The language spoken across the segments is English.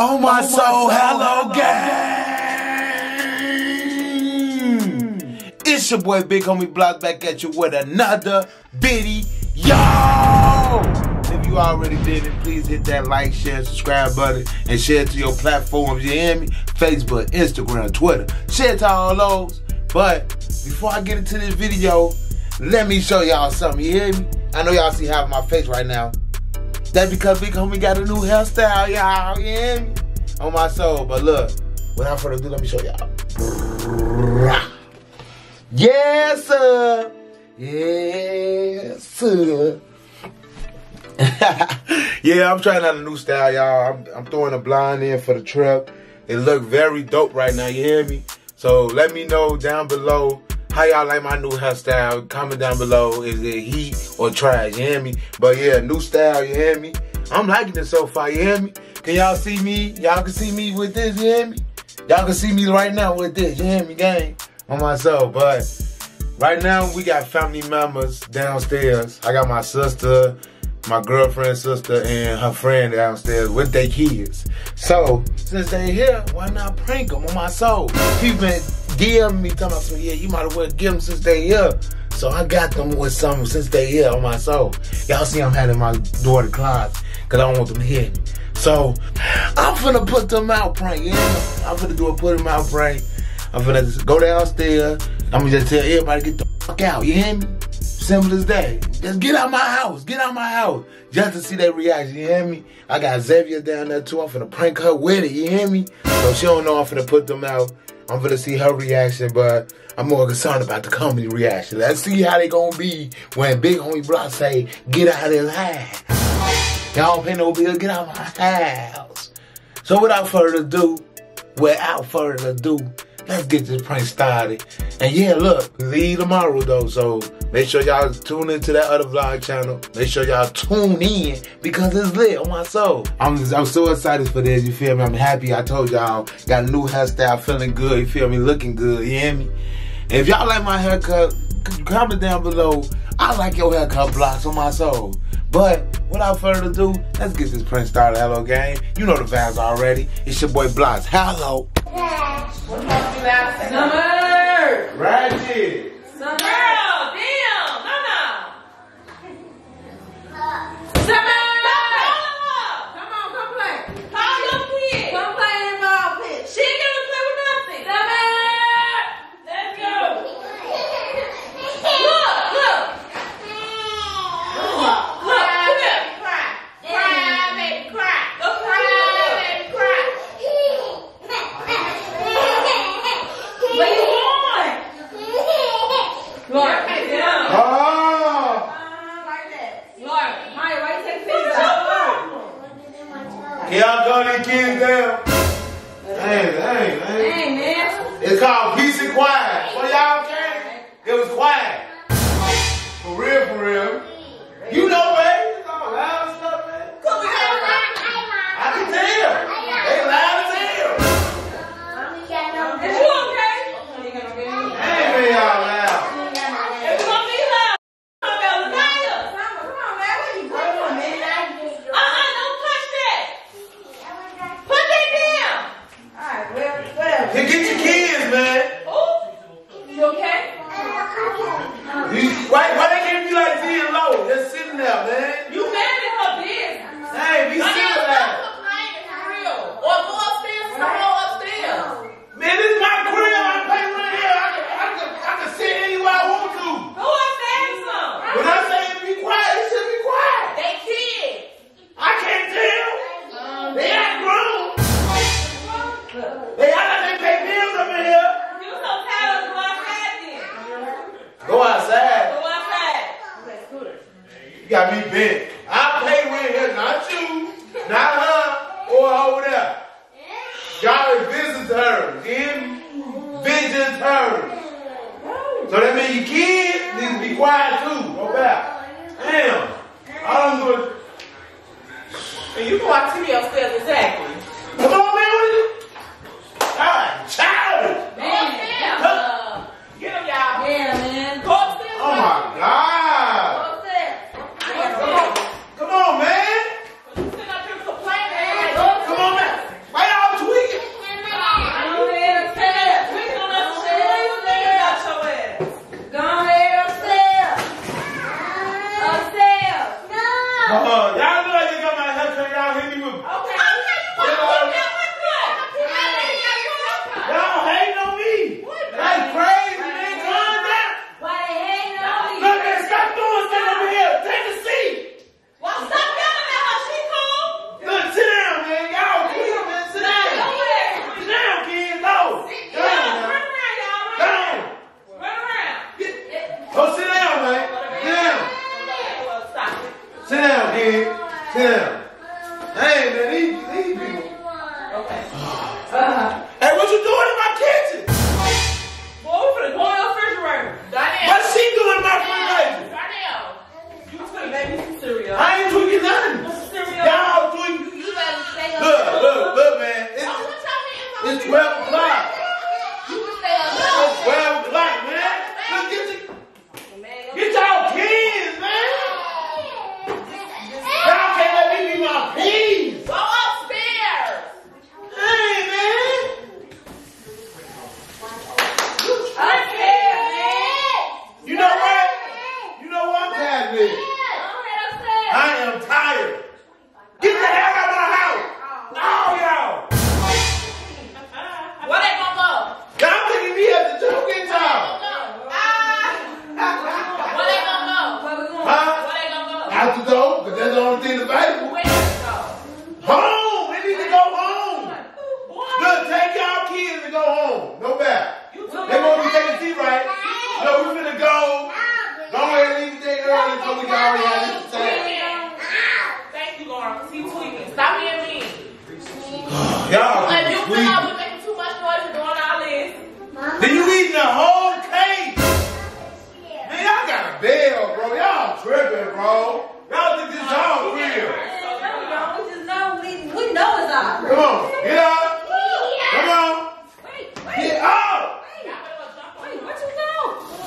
Oh my, oh soul, hello, gang! It's your boy Big Homie Block back at you with another video. If you already did it, please hit that like, share, subscribe button, and share it to your platforms. You hear me? Facebook, Instagram, Twitter. Share it to all those. But before I get into this video, let me show y'all something. You hear me? I know y'all see half my face right now. That's because Big Homie got a new hairstyle, y'all. You hear me? On my soul. But look, without further ado, let me show y'all. Yes, sir. Yes, sir. yeah, I'm trying out a new style, y'all. I'm, I'm throwing a blind in for the trip. It look very dope right now, you hear me? So let me know down below how y'all like my new hairstyle. Comment down below. Is it heat or trash? You hear me? But yeah, new style. You hear me? I'm liking it so far. You hear me? Can y'all see me? Y'all can see me with this. You hear me? Y'all can see me right now with this. You hear me, gang? On myself. But right now we got family members downstairs. I got my sister, my girlfriend's sister, and her friend downstairs with their kids. So since they here, why not prank them on my soul? People been DM me talking about some, yeah, you might as well get them since they here. So I got them with some since they here on my soul. Y'all see I'm having my daughter closet because I don't want them to hear me. So I'm finna put them out prank, yeah? I'm finna do a put them out prank. I'm finna go downstairs. I'm gonna just tell everybody get the fuck out, you hear me? Simple as that. Just get out my house. Get out my house. Just to see their reaction, you hear me? I got Zavia down there too. I'm finna prank her with it, you hear me? So she don't know I'm finna put them out. I'm gonna see her reaction, but I'm more concerned about the company reaction. Let's see how they gonna be when Big Homie Block say, get out of his house. Y'all don't pay no bill, get out of my house. So without further ado, without further ado, let's get this prank started. And yeah, look, leave tomorrow though, so make sure y'all tune into that other vlog channel. Make sure y'all tune in because it's lit on my soul. I'm I'm so excited for this, you feel me? I'm happy. I told y'all, got a new hairstyle, feeling good, you feel me? Looking good, you hear me? if y'all like my haircut, comment down below. I like your haircut blocks on my soul. But without further ado, let's get this print started. Hello, gang. You know the vibes already. It's your boy Blocks. Hello. Summer! Ratchet. Summer! Girl, damn! No, no! Summer! Come on, come play. Call your kid. Come play in my pit. She ain't gonna play with nothing. Summer! Let's go. Look, look. Look, come here. Cry. Cry, baby, cry. Go cry, baby, cry. Where you going? Lord, get up. Oh. like that. Lord, Maya, why you take pictures of Can y'all go them kids down? Dang, dang, man. Is visitors, you hear me? So that means your kids need to be quiet too. Go back. Damn. All I'm doing. And you can watch TV upstairs exactly.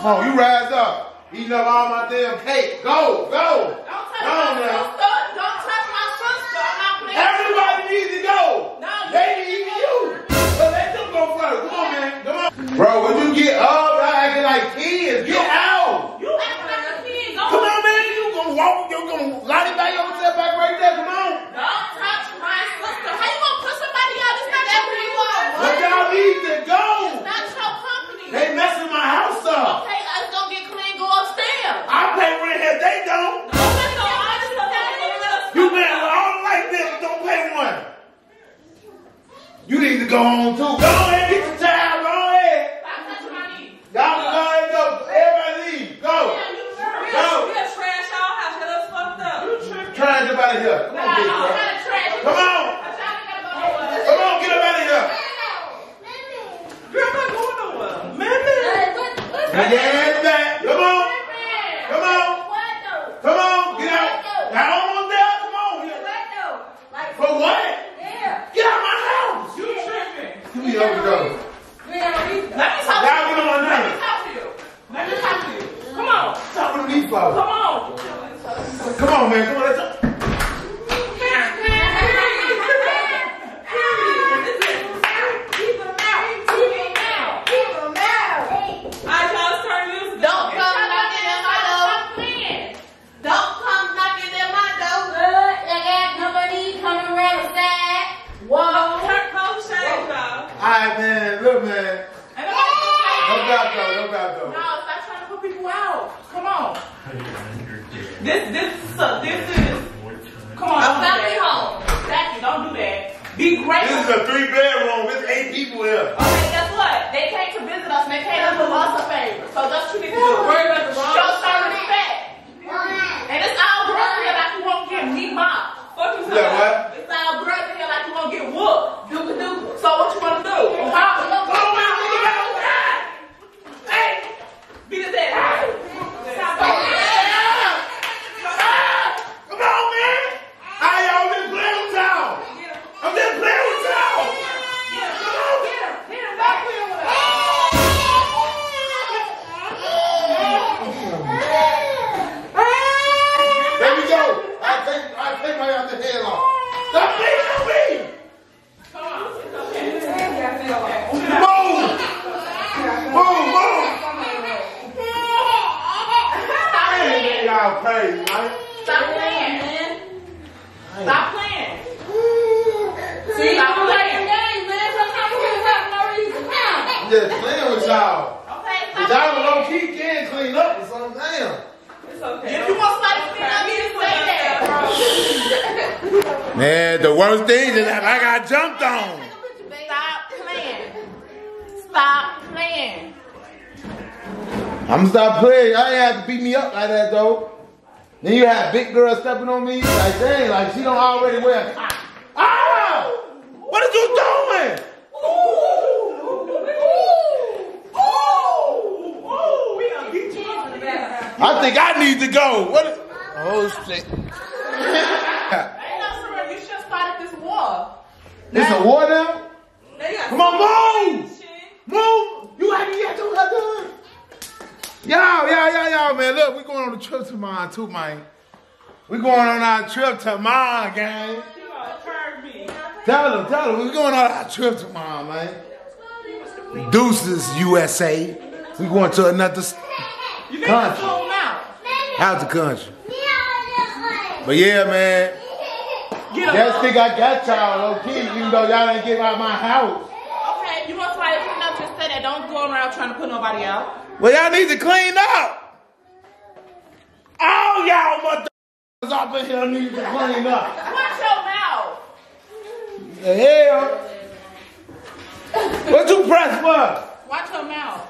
Come on, you rise up. Eating up all my damn cake. Go, go. Don't go now. Come on. Come on, get up out of here. Girl, not going nowhere. Come on. Come on. Come on. Get out. Now almost there. Come on. For what? Get out my house. You tripping. Me over. Let me talk Y'all to you. Let me talk to you. Come on. Talk to these. Come on. Come on, man. Come on. Let's talk. Alright, man. Look, man. Ain't no doubt though. No doubt though. No, stop trying to put people out. Come on. This, this, uh, this is. Come on. A family home. Exactly. Don't do that. Be grateful. This is a three bedroom. There's eight people here. Okay, guess what? They came to visit us and they came to do us a favor. So that's what you need to do. Worry about the wrong. Show some respect. And it's all grocery that you won't get me mocked. Fuck you. Yeah, what? I'm just playing with y'all. Okay, But y'all low key can clean up or something. Damn. It's okay. If you want somebody to clean up, you just say that. Man, the worst thing is that I got jumped on. Stop playing. Stop playing. I'm gonna stop playing. I ain't have to beat me up like that though. Then you have big girl stepping on me. Like dang, like she don't already wear. Ah! ah! What are you doing? I think I need to go. What? is- Oh shit! Ain't no surrender. You should have started this war. It's a war now. Now you got Come on, move! shit. Move! You haven't yet to have done. Yo, yo, yo, yo, man. Look, we going on a trip tomorrow too, man. We going on our trip tomorrow, gang. You gonna turn me. Tell them, tell them, we going on our trip tomorrow, man. Deuces, USA. We going to another s- You need to country, slow them out. out the country. But yeah, man. Get them Just think I got y'all low key, even though y'all ain't get out my house. Okay, you want somebody to clean up, just say that. Don't go around trying to put nobody out. Well, y'all need to clean up. All y'all motherfuckers up in here need to clean up. Watch your mouth. The hell? What you press for? Watch your mouth.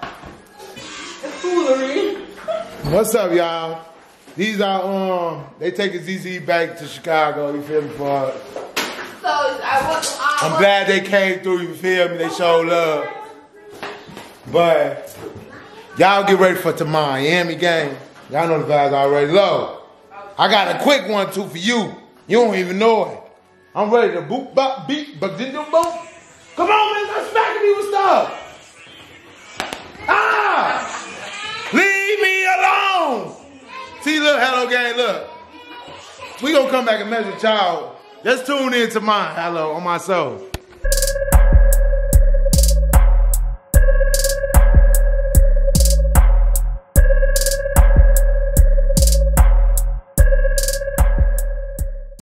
It's foolery. What's up, y'all? These are um, they taking ZZ back to Chicago. You feel me? For So I was. I I'm was- glad they came through. You feel me? They showed love. But y'all get ready for tomorrow. Miami game. Y'all know the vibes already low. I got a quick one too for you. You don't even know it. I'm ready to boot, bop, beat, but then you boom. Come on, man, stop smacking me with stuff. Ah! Leave me alone. See, look, hello, gang, look. We gonna come back and measure child. Let's tune in to mine, hello, on my soul.